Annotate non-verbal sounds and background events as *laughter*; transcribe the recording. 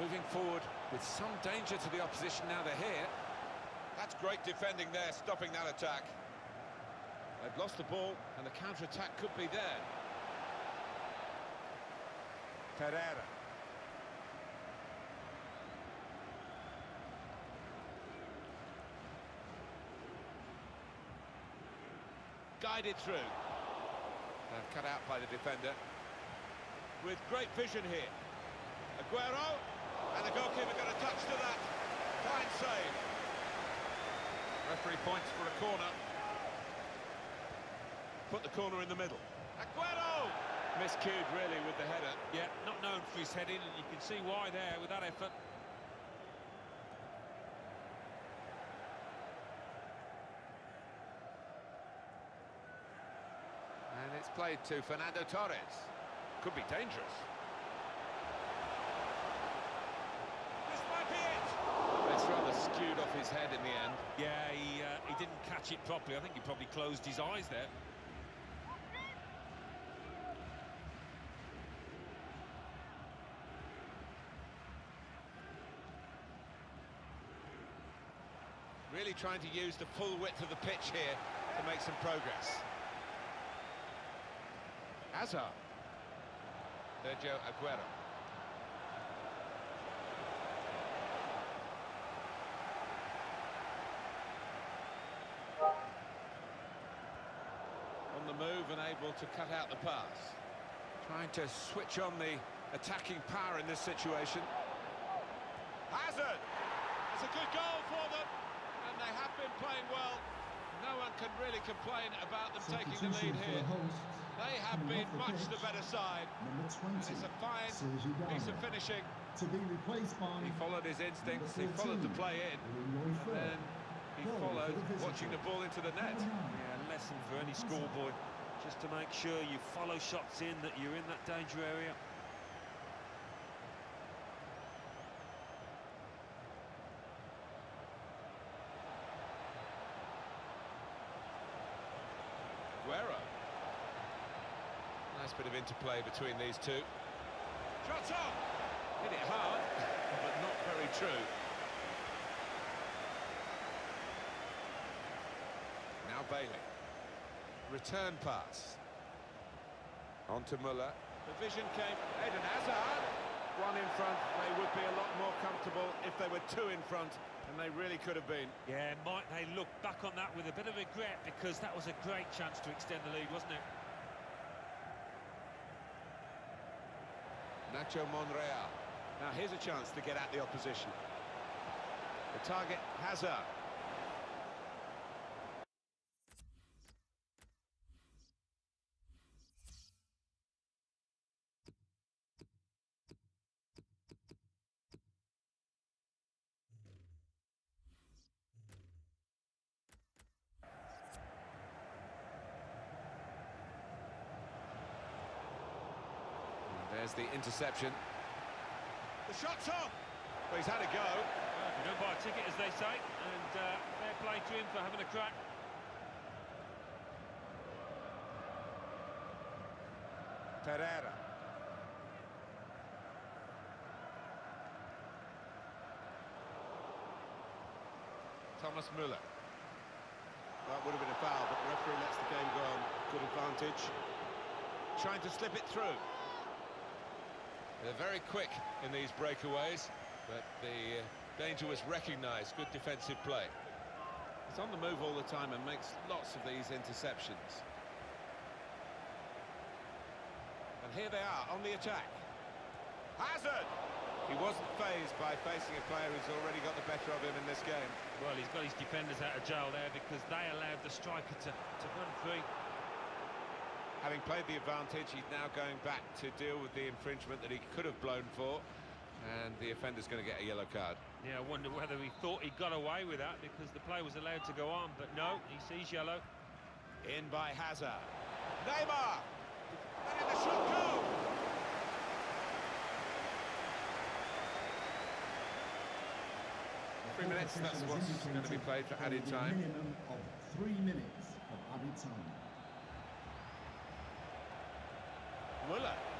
Moving forward with some danger to the opposition now they're here. That's great defending there, stopping that attack. They've lost the ball, and the counter-attack could be there. Pereira. Guided through. Uh, cut out by the defender. With great vision here. Aguero, and the goalkeeper got a touch to that. Fine save. Referee points for a corner. Put the corner in the middle. Aguero! Miscued, really, with the header. Yeah, not known for his heading, and you can see why there with that effort. And it's played to Fernando Torres. Could be dangerous. This might be it! It's rather skewed off his head in the end. Yeah, he, uh, he didn't catch it properly. I think he probably closed his eyes there. Really trying to use the full width of the pitch here to make some progress. Hazard. Sergio Aguero. On the move and able to cut out the pass. Trying to switch on the attacking power in this situation. Hazard! It's a good goal for them, and they have been playing well. No one can really complain about them taking the lead here. They have been much the better side. Number 20, It's a fine Sergio piece of finishing. To be replaced by He followed his instincts, he followed the play in, and then he followed the watching the ball into the net. Yeah, lesson for any schoolboy. Just to make sure you follow shots in, that you're in that danger area. Aguero. Nice bit of interplay between these two. Shot on! Hit it hard, *laughs* but not very true. Now Bailey. Return pass. On to Müller. The vision came. Eden Hazard. One in front. They would be a lot more comfortable if they were two in front, and they really could have been. Yeah, might they look back on that with a bit of regret because that was a great chance to extend the lead, wasn't it? Nacho Monreal. Now here's a chance to get at the opposition. The target, Hazard. There's the interception. The shot's on. Well, he's had a go. Well, you don't buy a ticket, as they say, and uh, fair play to him for having a crack. Pereira. Thomas Müller. That would have been a foul, but the referee lets the game go on. Good advantage. Trying to slip it through. They're very quick in these breakaways, but the uh, danger was recognised. Good defensive play. He's on the move all the time and makes lots of these interceptions. And here they are on the attack. Hazard! He wasn't fazed by facing a player who's already got the better of him in this game. Well, he's got his defenders out of jail there because they allowed the striker to, to run free. Having played the advantage, he's now going back to deal with the infringement that he could have blown for. And the offender's going to get a yellow card. Yeah, I wonder whether he thought he got away with that because the play was allowed to go on, but no, he sees yellow. In by Hazard. Neymar! And in the shot go! Three minutes, that's Officials what's indicated going to be played for added will be a time. minimum of three minutes of added time. Müller.